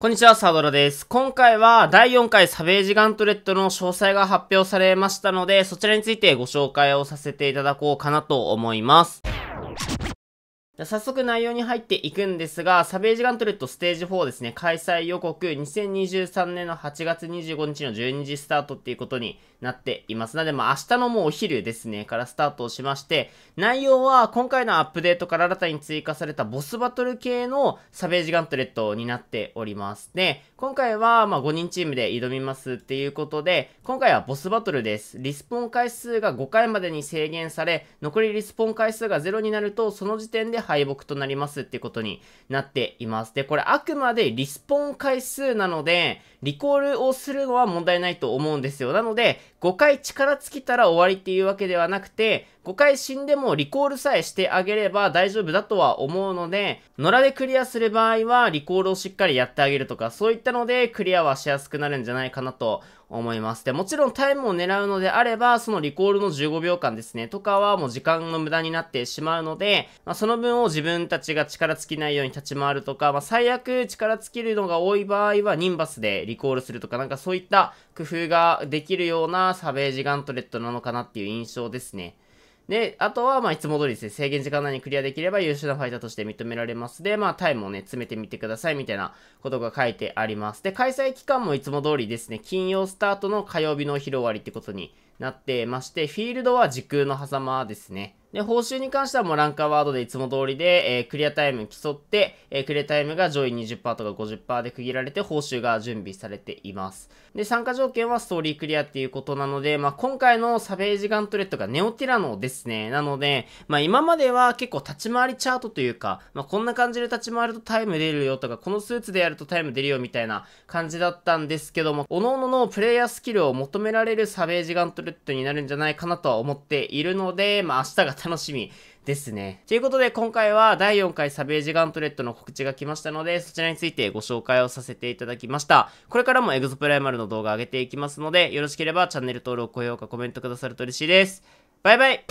こんにちは、サードラです。今回は第4回サベージガントレットの詳細が発表されましたので、そちらについてご紹介をさせていただこうかなと思います。早速内容に入っていくんですが、サベージガントレットステージ4ですね、開催予告2023年の8月25日の12時スタートっていうことになっています。なので、まあ明日のもうお昼ですね、からスタートをしまして、内容は今回のアップデートから新たに追加されたボスバトル系のサベージガントレットになっております。で、今回はまあ5人チームで挑みますっていうことで、今回はボスバトルです。リスポン回数が5回までに制限され、残りリスポン回数が0になると、その時点で敗北となりますってことになっています。で、これあくまでリスポーン回数なので、リコールをするのは問題ないと思うんですよ。なので、5回力尽きたら終わりっていうわけではなくて、5回死んでもリコールさえしてあげれば大丈夫だとは思うので、野良でクリアする場合はリコールをしっかりやってあげるとか、そういったのでクリアはしやすくなるんじゃないかなと思います。で、もちろんタイムを狙うのであれば、そのリコールの15秒間ですね、とかはもう時間の無駄になってしまうので、まあ、その分を自分たちが力尽きないように立ち回るとか、まあ、最悪力尽きるのが多い場合は、ニンバスでリコールするとか、なんかそういった工夫ができるようなサベージガントレットなのかなっていう印象ですね。で、あとは、まあ、いつも通りですね、制限時間内にクリアできれば優秀なファイターとして認められます。で、まあ、タイムをね、詰めてみてください、みたいなことが書いてあります。で、開催期間もいつも通りですね、金曜スタートの火曜日のお昼終わりってことになってまして、フィールドは時空の狭間ですね。で、報酬に関してはもうランカーワードでいつも通りで、えー、クリアタイム競って、えー、クリアタイムが上位20%とか50%で区切られて報酬が準備されています。で、参加条件はストーリークリアっていうことなので、まあ、今回のサベージガントレットがネオティラノですね。なので、まあ、今までは結構立ち回りチャートというか、まあ、こんな感じで立ち回るとタイム出るよとか、このスーツでやるとタイム出るよみたいな感じだったんですけども、各々のプレイヤースキルを求められるサベージガントレットになるんじゃないかなとは思っているので、まあ、明日が楽しみですね。ということで今回は第4回サベージガントレットの告知が来ましたので、そちらについてご紹介をさせていただきました。これからもエグゾプライマルの動画上げていきますので、よろしければチャンネル登録、高評価、コメントくださると嬉しいです。バイバイ